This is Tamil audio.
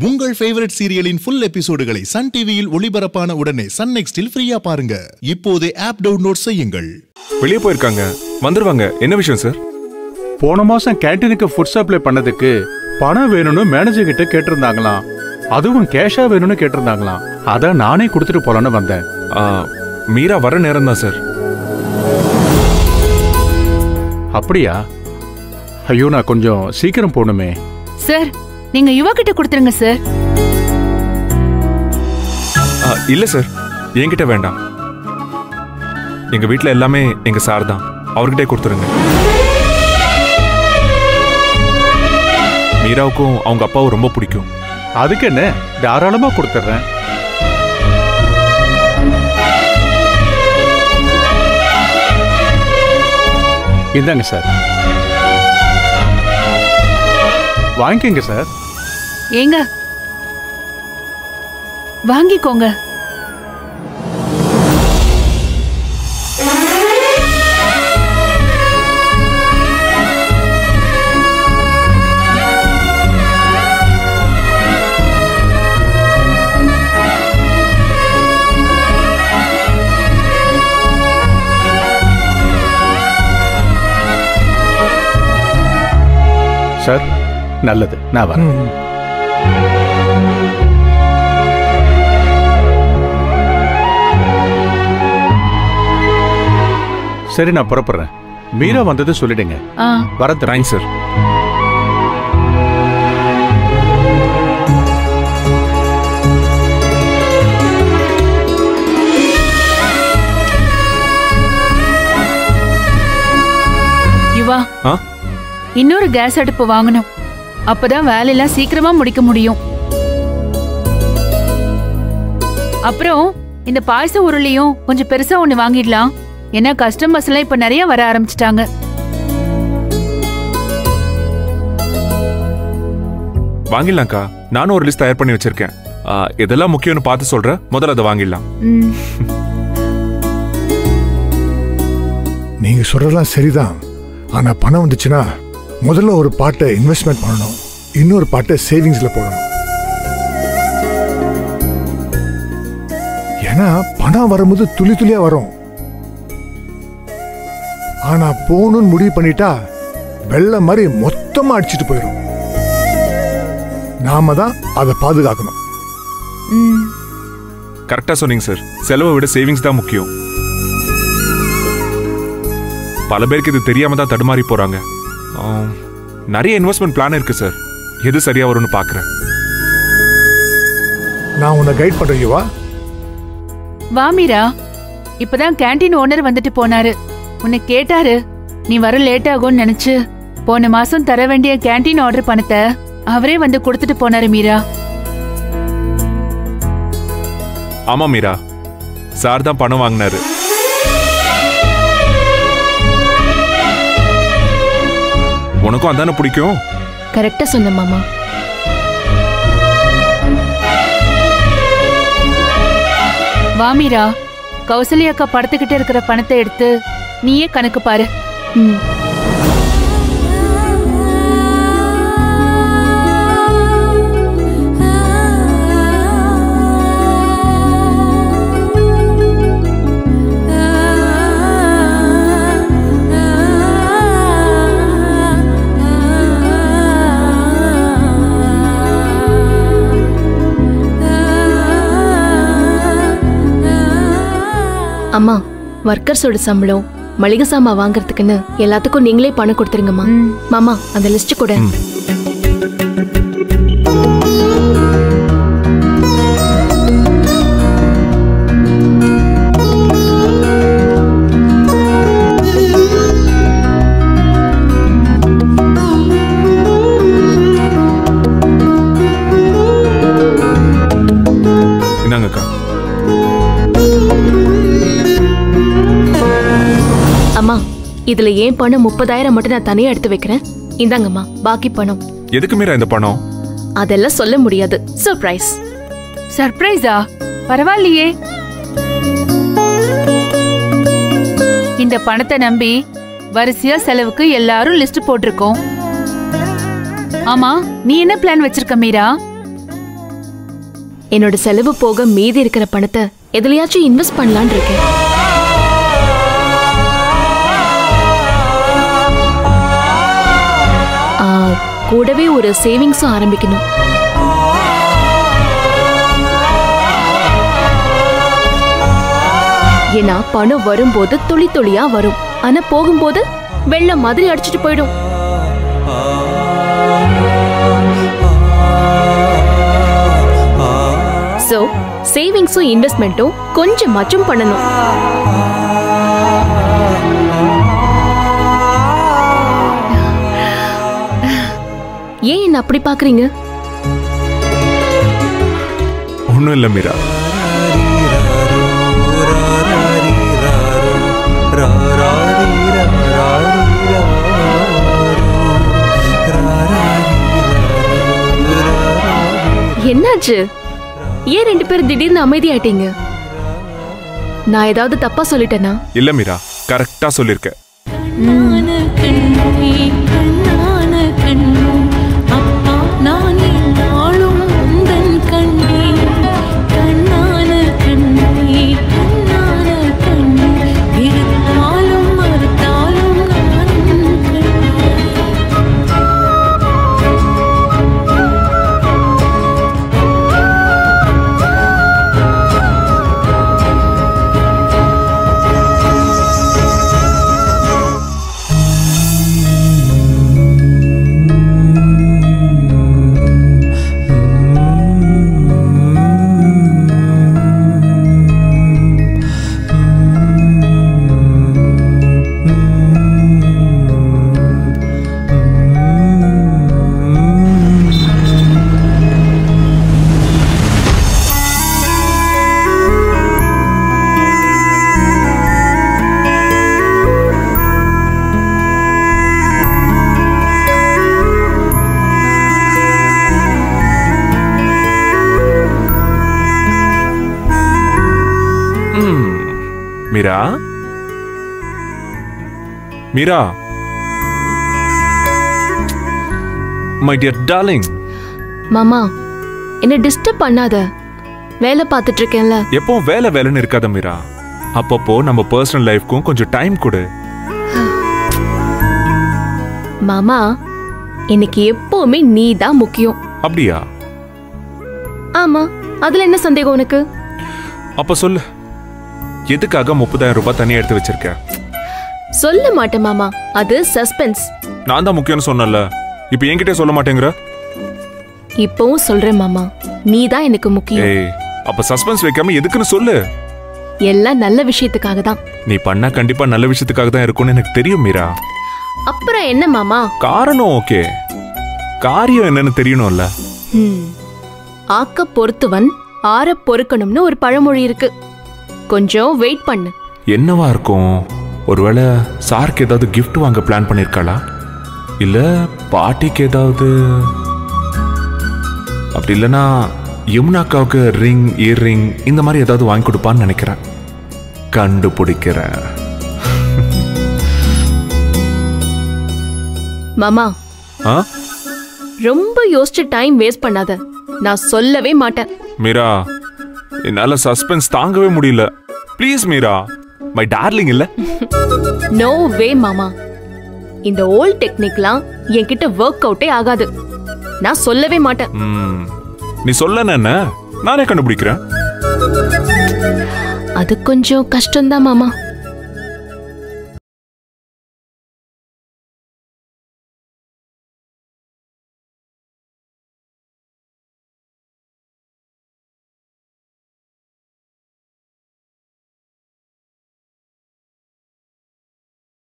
உங்கள் ஃபேவரட் சீரியலின் ஃபுல் எபிசோடுகளை சன் டிவியில் ஒளிபரப்பான உடனே சன் நெக்ஸ்டில் ஃப்ரீயா பாருங்க. இப்போதே ஆப் டவுன்லோட் செய்யுங்கள். வெளியே போயிருக்காங்க. வந்துருவாங்க. என்ன விஷயம் சார் போன மாசம் கேண்டீனுக்கு ஃபுட் சப்ளை பண்ணதுக்கு பணம் வேணும்னு மேனேஜர் கிட்ட கேட்டிருந்தாங்களாம். அதுவும் கேஷா வேணும்னு கேட்டிருந்தாங்களாம். அதான் நானே கொடுத்துட்டு போலான்னு வந்தேன். ஆ, மீரா வர நேரம் தான் சார் அப்படியா? ஐயோ நான் கொஞ்சம் சீக்கிரம் போகணுமே. சார் நீங்க யுவா கிட்ட கொடுத்துருங்க சார். இல்ல சார். என்கிட்ட வேண்டாம். எங்க வீட்ல எல்லாமே எங்க சார் தான். அவர்கிட்டே கொடுத்துருங்க. மீராவுக்கும் அவங்க அப்பாவும் ரொம்ப பிடிக்கும். அதுக்கு என்ன? தாராளமா கொடுத்துட்றேன் இந்தாங்க சார். வாங்கிக்கங்க சார். ஏங்க? வாங்கிக்கோங்க. சார் நல்லது. நான் வரேன். சரி நான் புறப்படுறேன். மீரா வந்தது சொல்லிடுங்க. ஆ. வரது தேங்க்ஸ் சார். இன்னொரு கேஸ் அடுப்பு வாங்கணும். அப்பதான் வேலையெல்லாம் சீக்கிரமா முடிக்க முடியும். அப்புறம் இந்த பாயச உருளையும் கொஞ்சம் பெருசா ஒண்ணு வாங்கிடலாம். ஏன்னா கஸ்டமர்ஸ் எல்லாம் இப்ப நிறைய வர ஆரம்பிச்சிட்டாங்க. வாங்கிடலாம்க்கா. நானும் ஒரு லிஸ்ட் தயார் பண்ணி வச்சிருக்கேன். ஆ, எதெல்லாம் முக்கியம்னு பார்த்து சொல்றேன் முதல்ல அதை வாங்கிடலாம். நீங்க சொல்றதெல்லாம் சரிதான். ஆனா பணம் வந்துச்சுன்னா முதல்ல ஒரு பாட்டை இன்வெஸ்ட்மெண்ட் பண்ணணும். இன்னொரு பாட்டை சேவிங்ஸ்ல போடணும். ஏன்னா பணம் வரும்போது துளி துளியா வரும். ஆனா போகணும்னு முடிவு பண்ணிட்டா வெள்ளம் மாதிரி மொத்தமா அடிச்சிட்டு போயிடும் நாம தான் அதை பாதுகாக்கணும். கரெக்டா சொன்னீங்க சார். செலவை விட சேவிங்ஸ் தான் முக்கியம். பல பேருக்கு இது தெரியாம தான் தடுமாறி போறாங்க. நிறைய இன்வெஸ்ட்மெண்ட் பிளான் இருக்கு சார் எது சரியா வரும்னு பாக்குறேன். நான் உன்னை கைட் பண்றேன் யுவா. வா மீரா. இப்பதான் கேண்டீன் ஓனர் வந்துட்டு போனாரு. உன்னை கேட்டாரு நீ வர லேட் ஆகும்னு நினைச்சு போன மாசம் தர வேண்டிய கேண்டீன் ஆர்டர் பணத்தை அவரே வந்து கொடுத்துட்டு போனாரு மீரா. ஆமா மீரா. சார் தான் பணம் வாங்கினாரு. உனக்கும் அதானே பிடிக்கும்? கரெக்டா சொன்ன மாமா. வா மீரா. கௌசல்யா அக்கா படத்துக்கிட்ட இருக்கிற பணத்தை எடுத்து நீயே கணக்கு பாரு. ம். ஒர்க்கர்ஸோட சம்பளம் மளிகை சாமான் வாங்குறதுக்குன்னு எல்லாத்துக்கும் நீங்களே பணம் கொடுத்துருங்கம்மா. மாமா அந்த லிஸ்ட் கூட. இதுல ஏன் பணம் முப்பதாயிரம் மட்டும் நான் தனியா எடுத்து வைக்கிறேன்? இந்தாங்கம்மா பாக்கி பணம். எதுக்கு மீரா இந்த பணம்? அதெல்லாம் சொல்ல முடியாது. சர்ப்ரைஸ் சர்ப்ரைஸா பரவாயில்லையே. இந்த பணத்தை நம்பி வரிசையா செலவுக்கு எல்லாரும் லிஸ்ட் போட்டிருக்கோம். ஆமா நீ என்ன பிளான் வச்சிருக்க மீரா? என்னோட செலவு போக மீதி இருக்கிற பணத்தை எதுலயாச்சும் இன்வெஸ்ட் பண்ணலான்னு இருக்கேன். கூடவே ஒரு சேவிங்ஸும் ஆரம்பிக்கணும். ஏன்னா பணம் வரும்போது துளி துளியா வரும். ஆனா போகும்போது வெள்ளம் மாதிரி அடிச்சிட்டு போயிடும். சோ சேவிங்ஸும் இன்வெஸ்ட்மெண்ட்டும் கொஞ்சமாச்சும் பண்ணணும். ஏன் என்ன அப்படி பாக்குறீங்க ஒன்றும் இல்லை மீரா. என்னாச்சு? ஏன் ரெண்டு பேரும் திடீர்னு அமைதியாயிட்டீங்க? நான் ஏதாவது தப்பா சொல்லிட்டேனா? இல்லை மீரா கரெக்டாக சொல்லியிருக்க Meera? Meera? My dear darling மாமா என்ன டிஸ்டர்ப் பண்ணாத. வேலை பார்த்துட்டு இருக்கேன்ல எப்பவும் வேலை வேலைன்னு இருக்காத மீரா. அப்பப்போ நம்ம பர்சனல் லைஃப்க்கும் கொஞ்சம் டைம் கொடு. மாமா இன்னைக்கு எப்பவுமே நீ தான் முக்கியம். அப்படியா? ஆமா அதுல என்ன சந்தேகம் உனக்கு? அப்ப சொல்லு. எதுக்காக முப்பதாயிரம் ரூபாய் தனியா எடுத்து வச்சிருக்க? சொல்ல மாட்டேன் மாமா. அது சஸ்பென்ஸ் நான் தான் முக்கியம்னு சொன்னல இப்போ என்கிட்ட சொல்ல மாட்டேங்கிற? இப்பவும் சொல்றேன் மாமா. நீ தான் எனக்கு முக்கியம். ஏய் அப்ப சஸ்பென்ஸ் வைக்காம எதுக்குன்னு சொல்லு. எல்லாம் நல்ல விஷயத்துக்காக தான். நீ பண்ணா கண்டிப்பா நல்ல விஷயத்துக்காக தான் இருக்கும்னு எனக்கு தெரியும் மீரா. அப்புறம் என்ன மாமா? காரணம் ஓகே. காரியம் என்னன்னு தெரியணும்ல. ஆக்க பொறுத்துவன் ஆற பொறுக்கணும்னு ஒரு பழமொழி இருக்கு. கொஞ்சம் வெயிட் பண்ணு. என்னவா இருக்கும்? ஒருவேளை சாருக்கு ஏதாவது gift வாங்க பிளான் பண்ணிருக்காளா? இல்ல பாட்டிக்கு ஏதாவது? அப்படி இல்லைன்னா யமுனாக்காவுக்கு ரிங் இயர் ரிங் இந்த மாதிரி ஏதாவது வாங்கி கொடுப்பான்னு நினைக்கிறேன். கண்டுபிடிக்கிறேன். மாமா ஆ? ரொம்ப யோசிச்சு டைம் வேஸ்ட் பண்ணாத. நான் சொல்லவே மாட்டேன். மீரா என்னால சஸ்பென்ஸ் தாங்கவே முடியல. ப்ளீஸ் மீரா. மை டார்லிங் இல்ல? நோ வே மாமா. இந்த ஓல்ட் டெக்னிக்லாம் என்கிட்ட ஒர்க் அவுட்டே ஆகாது. நான் சொல்லவே மாட்டேன். நீ சொல்ல என்ன? நானே கண்டுபிடிக்கிறேன். அது கொஞ்சம் கஷ்டம்தான் மாமா.